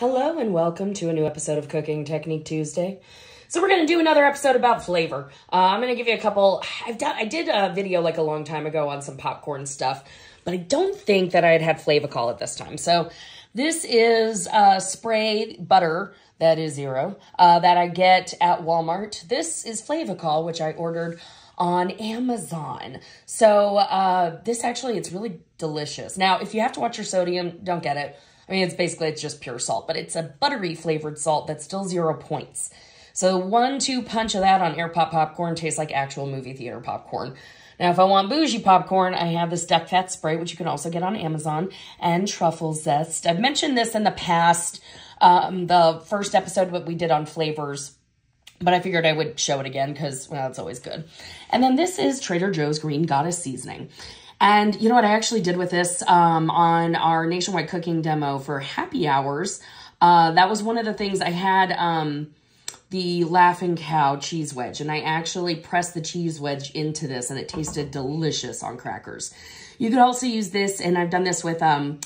Hello and welcome to a new episode of Cooking Technique Tuesday. So we're to do another episode about flavor. Uh, I'm to give you a couple. I've done. I did a video like a long time ago on some popcorn stuff, but I don't think that I had had Flavacol at this time. So this is uh, spray butter that is zero uh, that I get at Walmart. This is Flavacol, which I ordered on Amazon. So uh, this actually, it's really delicious. Now, if you have to watch your sodium, don't get it. I mean, it's basically, it's just pure salt, but it's a buttery flavored salt that's still zero points. So one, two punch of that on air pop popcorn tastes like actual movie theater popcorn. Now, if I want bougie popcorn, I have this duck fat spray, which you can also get on Amazon, and truffle zest. I've mentioned this in the past, um, the first episode what we did on flavors, but I figured I would show it again because, well, it's always good. And then this is Trader Joe's Green Goddess Seasoning. And you know what I actually did with this um, on our nationwide cooking demo for happy hours? Uh, that was one of the things I had um, the Laughing Cow cheese wedge, and I actually pressed the cheese wedge into this, and it tasted delicious on crackers. You could also use this, and I've done this with um,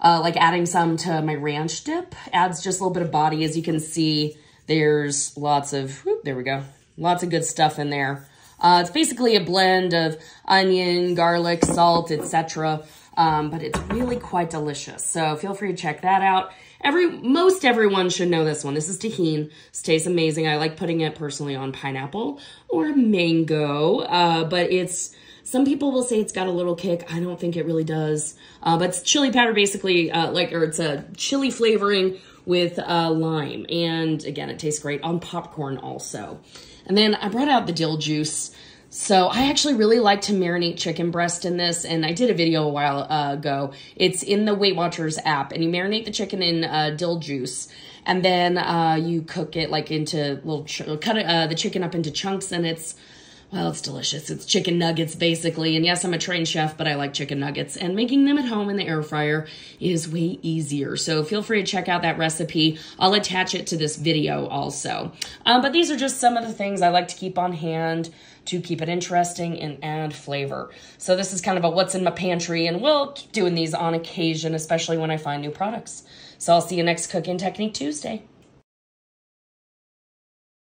uh, like adding some to my ranch dip. Adds just a little bit of body. As you can see, there's lots of, whoop, there we go, lots of good stuff in there. Uh, it's basically a blend of onion, garlic, salt, etc. Um, but it's really quite delicious. So feel free to check that out. Every Most everyone should know this one. This is Tajín. This tastes amazing. I like putting it personally on pineapple or mango, uh, but it's... Some people will say it's got a little kick. I don't think it really does. Uh, but it's chili powder basically, uh, like, or it's a chili flavoring with uh, lime. And again, it tastes great on popcorn also. And then I brought out the dill juice. So I actually really like to marinate chicken breast in this, and I did a video a while uh, ago. It's in the Weight Watchers app, and you marinate the chicken in uh, dill juice, and then uh, you cook it like into little, cut uh, the chicken up into chunks, and it's well, it's delicious. It's chicken nuggets, basically. And yes, I'm a trained chef, but I like chicken nuggets. And making them at home in the air fryer is way easier. So feel free to check out that recipe. I'll attach it to this video also. Um, but these are just some of the things I like to keep on hand to keep it interesting and add flavor. So this is kind of a what's in my pantry. And we'll keep doing these on occasion, especially when I find new products. So I'll see you next Cooking Technique Tuesday.